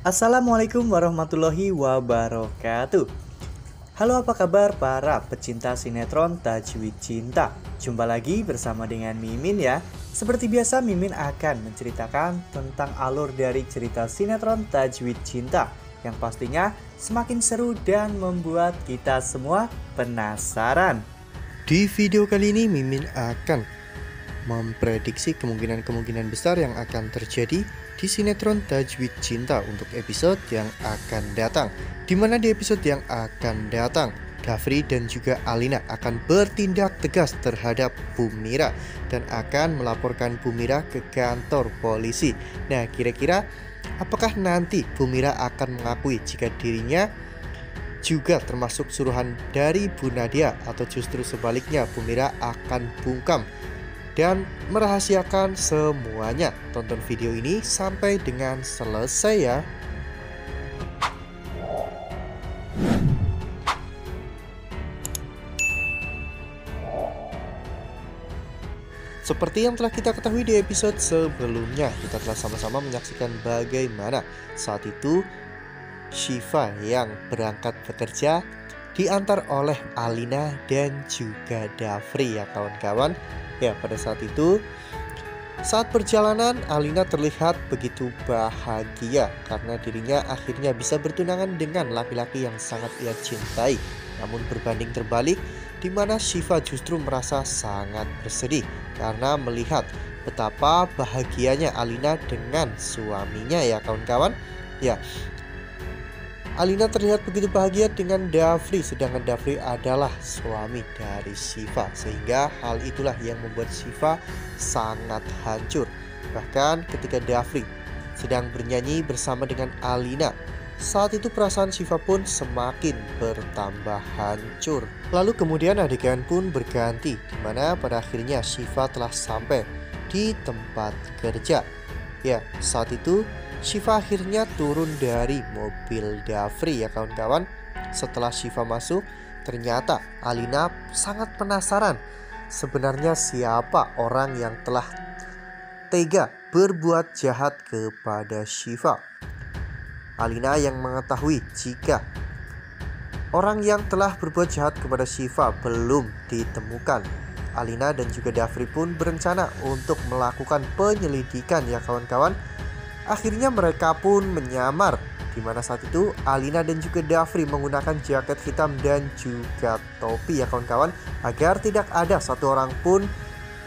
Assalamualaikum warahmatullahi wabarakatuh. Halo apa kabar para pecinta sinetron Tajwid Cinta? Jumpa lagi bersama dengan Mimin ya. Seperti biasa Mimin akan menceritakan tentang alur dari cerita sinetron Tajwid Cinta Yang pastinya semakin seru dan membuat kita semua penasaran. Di video kali ini Mimin akan memprediksi kemungkinan-kemungkinan besar yang akan terjadi di sinetron Tajwid Cinta untuk episode yang akan datang. Di mana di episode yang akan datang, Gafri dan juga Alina akan bertindak tegas terhadap Bu Mira dan akan melaporkan Bu Mira ke kantor polisi. Nah, kira-kira apakah nanti Bu Mira akan mengakui jika dirinya juga termasuk suruhan dari Bu Nadia atau justru sebaliknya Bu Mira akan bungkam dan merahasiakan semuanya. Tonton video ini sampai dengan selesai ya. Seperti yang telah kita ketahui di episode sebelumnya, kita telah sama-sama menyaksikan bagaimana saat itu Shiva yang berangkat bekerja diantar oleh Alina dan juga Davri ya kawan-kawan Ya, pada saat itu saat perjalanan Alina terlihat begitu bahagia karena dirinya akhirnya bisa bertunangan dengan laki-laki yang sangat ia cintai. Namun berbanding terbalik di mana Shiva justru merasa sangat bersedih karena melihat betapa bahagianya Alina dengan suaminya ya kawan-kawan. Ya, Alina terlihat begitu bahagia dengan Davri sedangkan Davri adalah suami dari Siva sehingga hal itulah yang membuat Siva sangat hancur. Bahkan ketika Davri sedang bernyanyi bersama dengan Alina saat itu perasaan Siva pun semakin bertambah hancur. Lalu kemudian adegan pun berganti di mana pada akhirnya Siva telah sampai di tempat kerja. Ya, saat itu Shiva akhirnya turun dari mobil Davri ya kawan-kawan. Setelah Shiva masuk, ternyata Alina sangat penasaran sebenarnya siapa orang yang telah tega berbuat jahat kepada Shiva. Alina yang mengetahui jika orang yang telah berbuat jahat kepada Shiva belum ditemukan. Alina dan juga Davri pun berencana untuk melakukan penyelidikan ya kawan-kawan Akhirnya mereka pun menyamar di mana saat itu Alina dan juga Davri menggunakan jaket hitam dan juga topi ya kawan-kawan agar tidak ada satu orang pun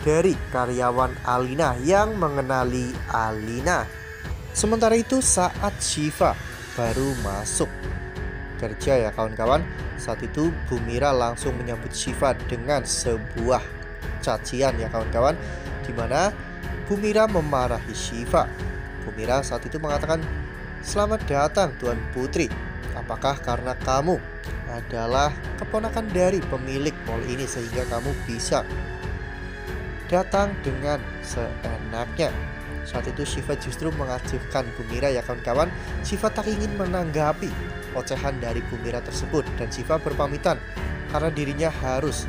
dari karyawan Alina yang mengenali Alina. Sementara itu saat Shiva baru masuk kerja ya kawan-kawan Saat itu Bu Mira langsung menyambut Shiva dengan sebuah cacian ya kawan-kawan Di mana Bu Mira memarahi Shiva Mira saat itu mengatakan, Selamat datang Tuan Putri. Apakah karena kamu adalah keponakan dari pemilik mall ini sehingga kamu bisa datang dengan seenaknya? Saat itu Shiva justru mengacifkan Bumira ya kawan-kawan. Shiva tak ingin menanggapi ocehan dari Bumira tersebut dan Shiva berpamitan karena dirinya harus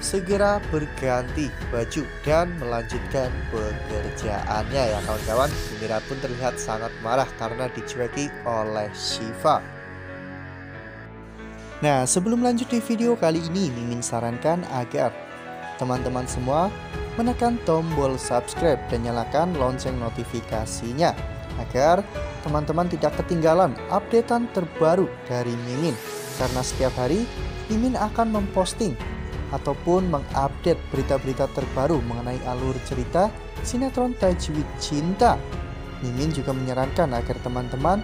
segera berganti baju dan melanjutkan pekerjaannya ya kawan-kawan. Mira pun terlihat sangat marah karena dicueki oleh Shiva. Nah, sebelum lanjut di video kali ini, Mimin sarankan agar teman-teman semua menekan tombol subscribe dan nyalakan lonceng notifikasinya agar teman-teman tidak ketinggalan updatean terbaru dari Mimin karena setiap hari Mimin akan memposting ataupun mengupdate berita-berita terbaru mengenai alur cerita sinetron Tajwid Cinta. Mimin juga menyarankan agar teman-teman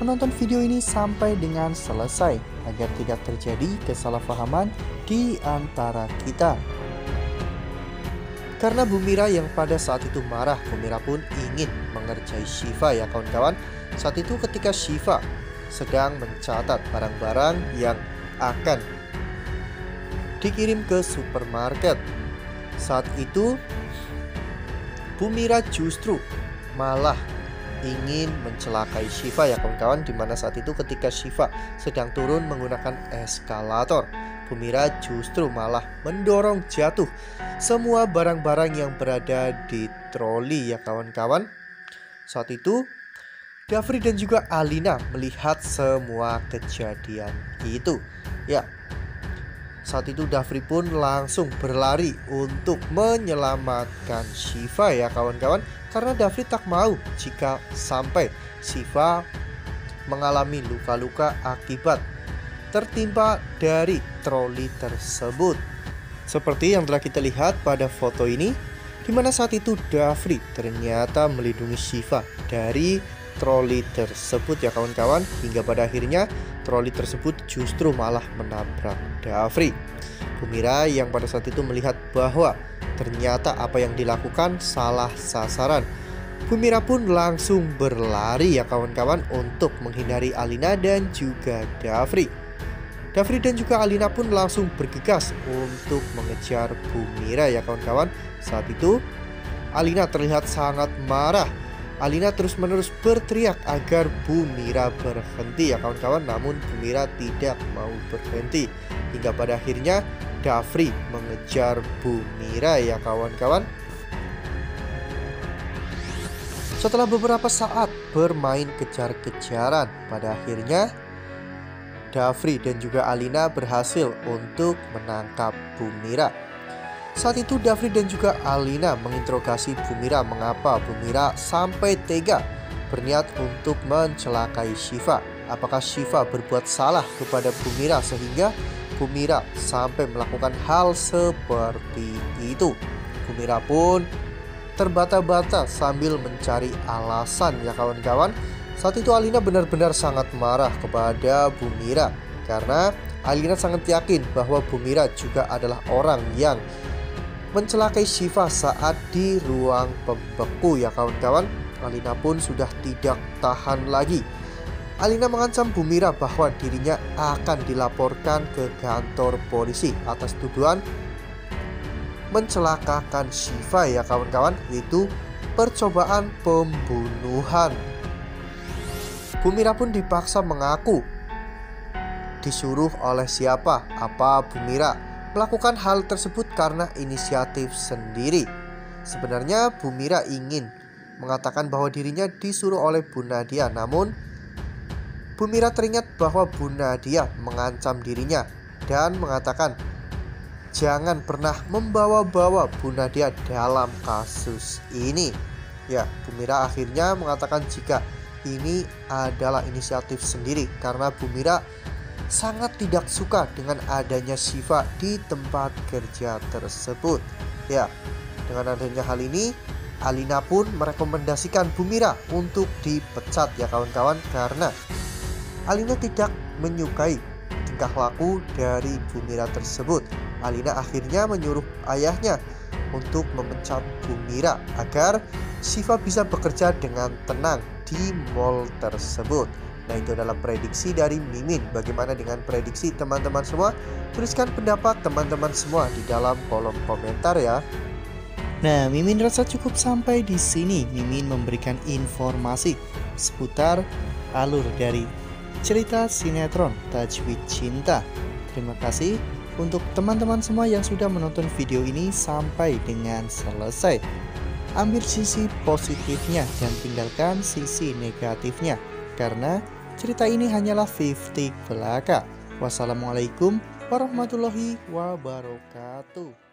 menonton video ini sampai dengan selesai agar tidak terjadi kesalahpahaman di antara kita. Karena Bumira yang pada saat itu marah, Bumira pun ingin mengerjai Shiva ya kawan-kawan. Saat itu ketika Shiva sedang mencatat barang-barang yang akan dikirim ke supermarket. Saat itu, Bumira justru malah ingin mencelakai Shiva ya kawan-kawan di mana saat itu ketika Shiva sedang turun menggunakan eskalator Bumira justru malah mendorong jatuh semua barang-barang yang berada di troli ya kawan-kawan saat itu Dafri dan juga Alina melihat semua kejadian itu. Ya, saat itu Dafri pun langsung berlari untuk menyelamatkan Shiva ya kawan-kawan. Karena Dafri tak mau jika sampai Shiva mengalami luka-luka akibat tertimpa dari troli tersebut. Seperti yang telah kita lihat pada foto ini di mana saat itu Dafri ternyata melindungi Shiva dari troli tersebut ya kawan-kawan. Hingga pada akhirnya troli tersebut justru malah menabrak Dafri. Bumira yang pada saat itu melihat bahwa ternyata apa yang dilakukan salah sasaran. Bumira pun langsung berlari ya kawan-kawan untuk menghindari Alina dan juga Dafri. Dafri dan juga Alina pun langsung bergegas untuk mengejar Bumira ya kawan-kawan. Saat itu Alina terlihat sangat marah Alina terus-menerus berteriak agar Bu Mira berhenti ya kawan-kawan. Namun Bu Mira tidak mau berhenti. Hingga pada akhirnya Dafri mengejar Bu Mira ya kawan-kawan. Setelah beberapa saat bermain kejar-kejaran Pada akhirnya Dafri dan juga Alina berhasil untuk menangkap Bu Mira saat itu Davri dan juga Alina menginterogasi Bumira mengapa Bumira sampai tega berniat untuk mencelakai Shiva. Apakah Shiva berbuat salah kepada Bumira sehingga Bumira sampai melakukan hal seperti itu. Bumira pun terbata-bata sambil mencari alasan ya kawan-kawan. Saat itu Alina benar-benar sangat marah kepada Bumira karena Alina sangat yakin bahwa Bumira juga adalah orang yang mencelakai Shiva saat di ruang pembeku ya kawan-kawan. Alina pun sudah tidak tahan lagi. Alina mengancam Bumira bahwa dirinya akan dilaporkan ke kantor polisi atas tuduhan mencelakakan Shiva ya kawan-kawan itu percobaan pembunuhan. Bumira pun dipaksa mengaku disuruh oleh siapa apa Bumira melakukan hal tersebut karena inisiatif sendiri. Sebenarnya Bu Mira ingin mengatakan bahwa dirinya disuruh oleh Bu Nadia, namun Bu Mira teringat bahwa Bu Nadia mengancam dirinya dan mengatakan jangan pernah membawa-bawa Bu Nadia dalam kasus ini. Ya, Bu Mira akhirnya mengatakan jika ini adalah inisiatif sendiri karena Bu Mira sangat tidak suka dengan adanya Shiva di tempat kerja tersebut. Ya, dengan adanya hal ini, Alina pun merekomendasikan Bumira untuk dipecat ya kawan-kawan karena Alina tidak menyukai tingkah laku dari Bumira tersebut. Alina akhirnya menyuruh ayahnya untuk memecat Bumira agar Shiva bisa bekerja dengan tenang di mall tersebut. Nah itu adalah prediksi dari Mimin. Bagaimana dengan prediksi teman-teman semua? Tuliskan pendapat teman-teman semua di dalam kolom komentar ya. Nah Mimin rasa cukup sampai di sini. Mimin memberikan informasi seputar alur dari cerita sinetron Tajwid Cinta. Terima kasih untuk teman-teman semua yang sudah menonton video ini sampai dengan selesai. Ambil sisi positifnya dan tinggalkan sisi negatifnya Karena Cerita ini hanyalah 50 belaka. Wassalamualaikum warahmatullahi wabarakatuh.